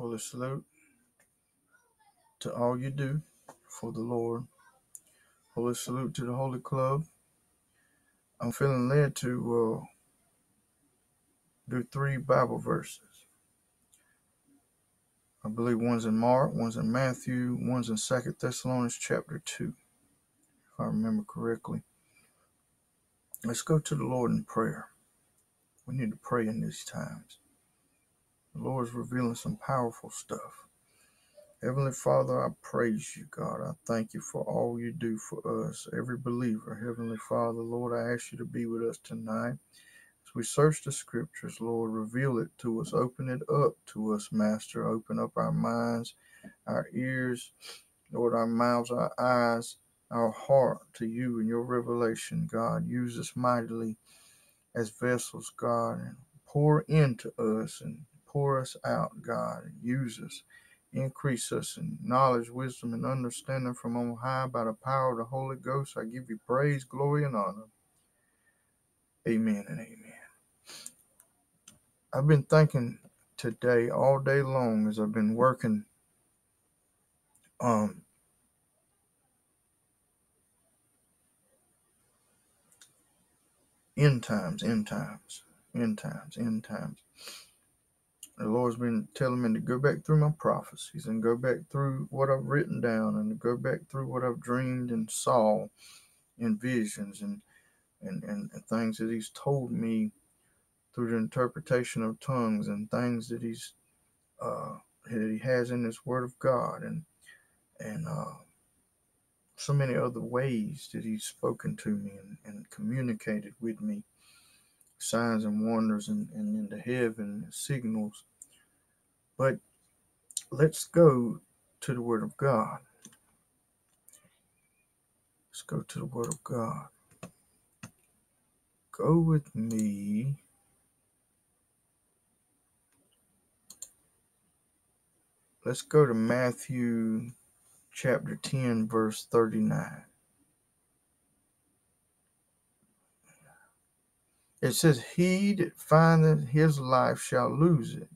Holy salute to all you do for the Lord. Holy salute to the Holy Club. I'm feeling led to uh, do three Bible verses. I believe one's in Mark, one's in Matthew, one's in Second Thessalonians chapter 2, if I remember correctly. Let's go to the Lord in prayer. We need to pray in these times. Lord is revealing some powerful stuff. Heavenly Father, I praise you, God. I thank you for all you do for us, every believer. Heavenly Father, Lord, I ask you to be with us tonight. As we search the scriptures, Lord, reveal it to us. Open it up to us, Master. Open up our minds, our ears, Lord, our mouths, our eyes, our heart to you and your revelation, God. Use us mightily as vessels, God, and pour into us and pour us out, God, use us. Increase us in knowledge, wisdom, and understanding from on high by the power of the Holy Ghost. I give you praise, glory, and honor. Amen and amen. I've been thinking today all day long as I've been working um end times, end times, end times, end times the Lord's been telling me to go back through my prophecies and go back through what I've written down and to go back through what I've dreamed and saw in visions and, and, and, and things that He's told me through the interpretation of tongues and things that He's uh, that He has in His Word of God and and uh, so many other ways that He's spoken to me and, and communicated with me. Signs and wonders and, and in the heaven signals but let's go to the Word of God. Let's go to the Word of God. Go with me. Let's go to Matthew chapter 10, verse 39. It says, He that findeth his life shall lose it,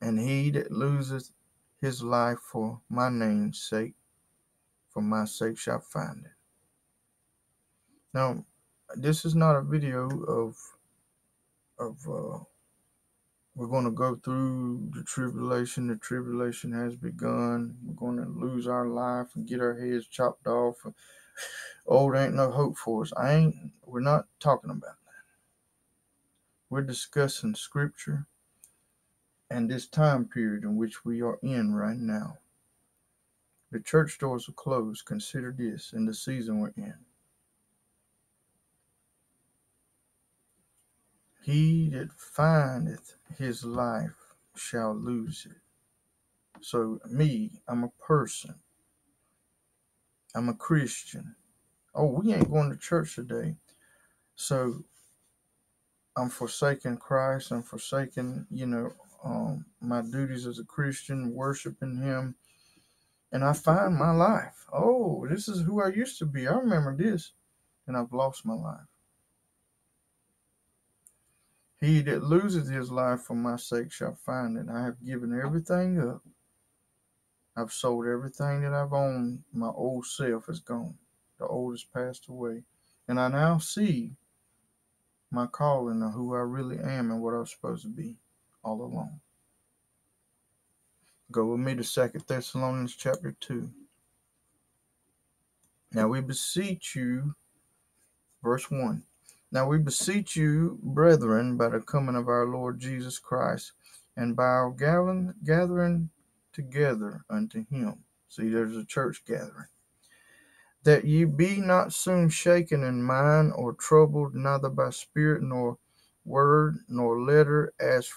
and he that loseth his life for my name's sake, for my sake shall find it. Now, this is not a video of of uh, we're going to go through the tribulation. The tribulation has begun. We're going to lose our life and get our heads chopped off. Oh, there ain't no hope for us. I ain't. We're not talking about that. We're discussing scripture and this time period in which we are in right now. The church doors are closed. Consider this in the season we're in. He that findeth his life shall lose it. So, me, I'm a person. I'm a Christian. Oh, we ain't going to church today. So, I'm forsaking Christ. I'm forsaking, you know, um, my duties as a Christian, worshiping Him, and I find my life. Oh, this is who I used to be. I remember this, and I've lost my life. He that loses his life for my sake shall find it. I have given everything up. I've sold everything that I've owned. My old self is gone. The old has passed away. And I now see my calling of who I really am and what I'm supposed to be all along. Go with me to Second Thessalonians chapter 2. Now we beseech you, verse 1. Now we beseech you, brethren, by the coming of our Lord Jesus Christ, and by our gathering, gathering together unto him. See, there's a church gathering. That ye be not soon shaken in mind or troubled, neither by spirit nor word nor letter, as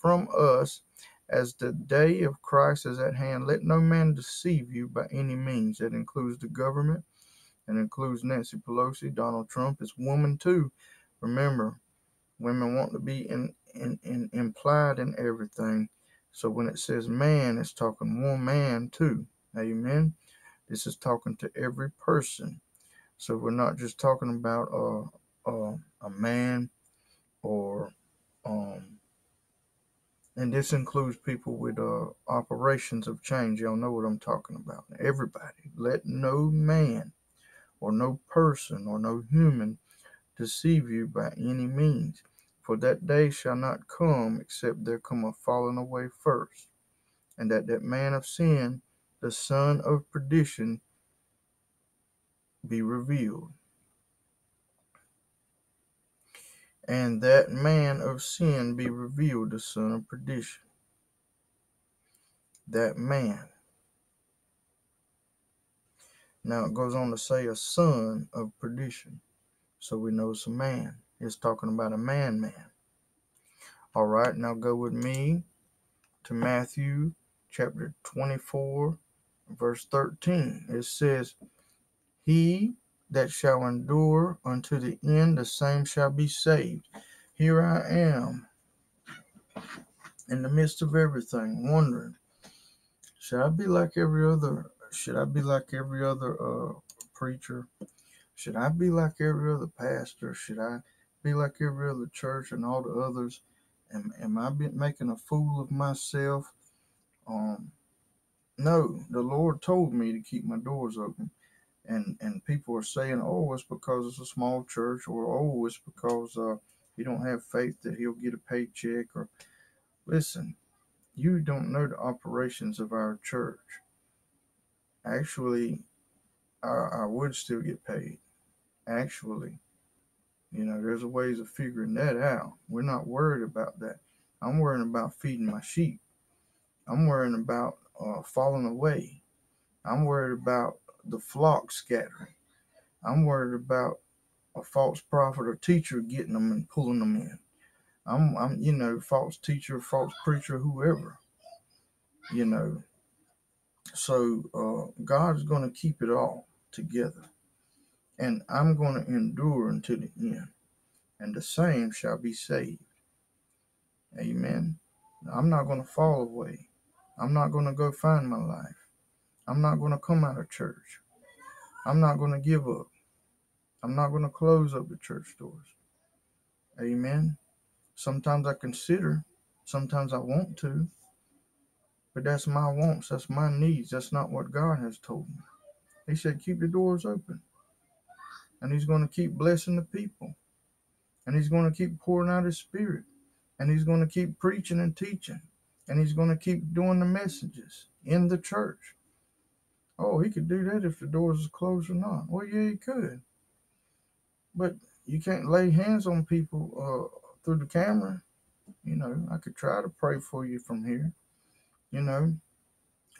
from us as the day of Christ is at hand. Let no man deceive you by any means. That includes the government and includes Nancy Pelosi, Donald Trump, is woman too. Remember, women want to be in, in, in implied in everything. So when it says man, it's talking one man too. Amen. This is talking to every person. So we're not just talking about uh, uh, a man or um, and this includes people with uh, operations of change. Y'all know what I'm talking about. Everybody, let no man or no person or no human deceive you by any means, for that day shall not come except there come a falling away first, and that that man of sin, the son of perdition, be revealed. And that man of sin be revealed, the son of perdition. That man. Now it goes on to say a son of perdition. So we know it's a man. It's talking about a man man. All right, now go with me to Matthew chapter 24, verse 13. It says, He that shall endure unto the end, the same shall be saved. Here I am in the midst of everything, wondering, should I be like every other? Should I be like every other uh, preacher? Should I be like every other pastor? Should I be like every other church and all the others? Am, am I making a fool of myself? Um, no, the Lord told me to keep my doors open and and people are saying, oh, it's because it's a small church, or oh, it's because uh, you don't have faith that he'll get a paycheck. Or listen, you don't know the operations of our church. Actually, I, I would still get paid. Actually, you know, there's a ways of figuring that out. We're not worried about that. I'm worrying about feeding my sheep. I'm worrying about uh, falling away. I'm worried about the flock scattering. I'm worried about a false prophet or teacher getting them and pulling them in. I'm, I'm, you know, false teacher, false preacher, whoever, you know. So uh, God's going to keep it all together, and I'm going to endure until the end, and the same shall be saved. Amen. I'm not going to fall away. I'm not going to go find my life. I'm not going to come out of church. I'm not going to give up. I'm not going to close up the church doors. Amen. Sometimes I consider, sometimes I want to, but that's my wants, that's my needs. That's not what God has told me. He said, keep the doors open. And He's going to keep blessing the people. And He's going to keep pouring out His Spirit. And He's going to keep preaching and teaching. And He's going to keep doing the messages in the church. Oh, he could do that if the doors is closed or not. Well, yeah, he could. But you can't lay hands on people uh, through the camera. You know, I could try to pray for you from here. You know,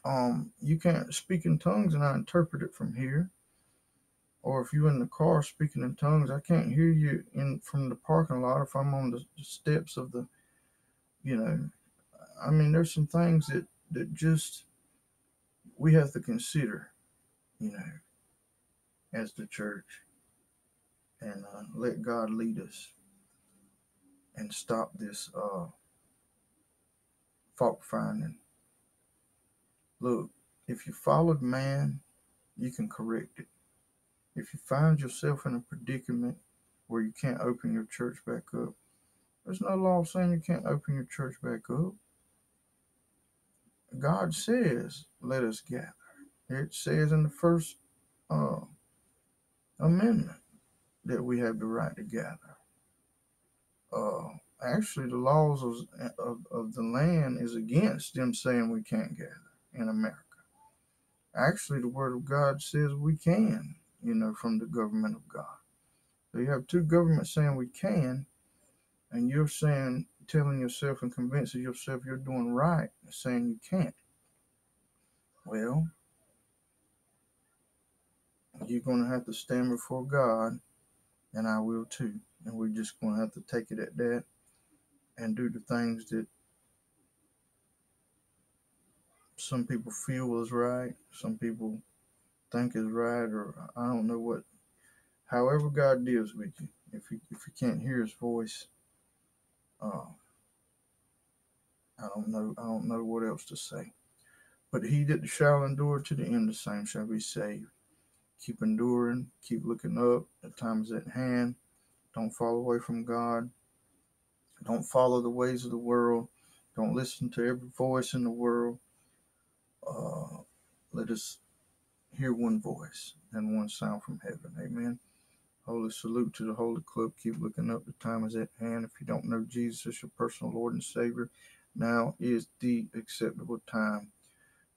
um, you can't speak in tongues and I interpret it from here. Or if you're in the car speaking in tongues, I can't hear you in from the parking lot if I'm on the steps of the, you know, I mean, there's some things that that just we have to consider, you know, as the church and uh, let God lead us and stop this uh, fault finding. Look, if you followed man, you can correct it. If you find yourself in a predicament where you can't open your church back up, there's no law saying you can't open your church back up. God says, let us gather. It says in the first uh, amendment that we have the right to gather. Uh, actually, the laws of, of, of the land is against them saying we can't gather in America. Actually, the Word of God says we can, you know, from the government of God. So you have two governments saying we can, and you're saying, telling yourself and convincing yourself you're doing right, and saying you can't. Well, you're going to have to stand before God, and I will too. And we're just going to have to take it at that and do the things that some people feel is right, some people think is right, or I don't know what. However, God deals with you. If you if you can't hear His voice, uh, I don't know. I don't know what else to say. But he that shall endure to the end, the same shall be saved. Keep enduring, keep looking up. The time is at hand. Don't fall away from God. Don't follow the ways of the world. Don't listen to every voice in the world. Uh, let us hear one voice and one sound from heaven. Amen. Holy salute to the Holy Club. Keep looking up. The time is at hand. If you don't know Jesus as your personal Lord and Savior, now is the acceptable time.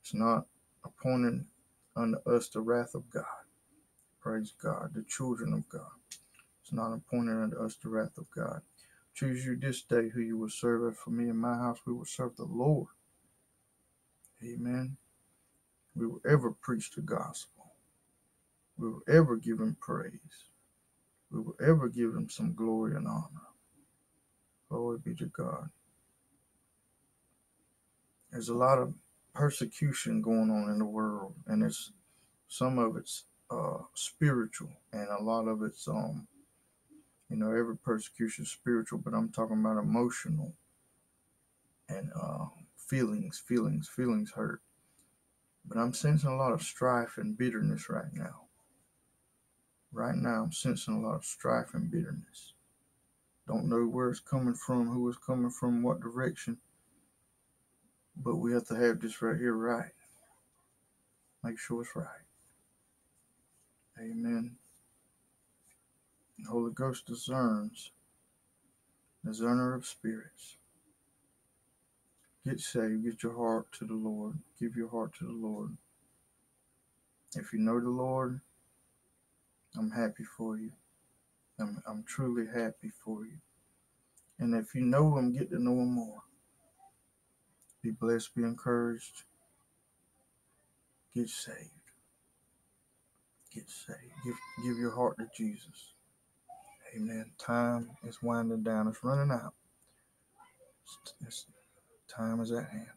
It's not appointed unto us the wrath of God. Praise God, the children of God. It's not appointed unto us the wrath of God. Choose you this day who you will serve. For me and my house, we will serve the Lord. Amen. We will ever preach the gospel. We will ever give him praise. We will ever give him some glory and honor. Glory be to God. There's a lot of persecution going on in the world, and it's some of it's uh, spiritual, and a lot of it's um, you know, every persecution is spiritual, but I'm talking about emotional and uh, feelings, feelings, feelings hurt. But I'm sensing a lot of strife and bitterness right now. Right now, I'm sensing a lot of strife and bitterness. Don't know where it's coming from, who it's coming from, what direction. But we have to have this right here right. Make sure it's right. Amen. The Holy Ghost discerns, discerner of spirits. Get saved, get your heart to the Lord, give your heart to the Lord. If you know the Lord, I'm happy for you. I'm, I'm truly happy for you. And if you know him, get to know him more. Be blessed, be encouraged. Get saved. Get saved. Give, give your heart to Jesus. Amen. Time is winding down. It's running out. It's, it's, time is at hand.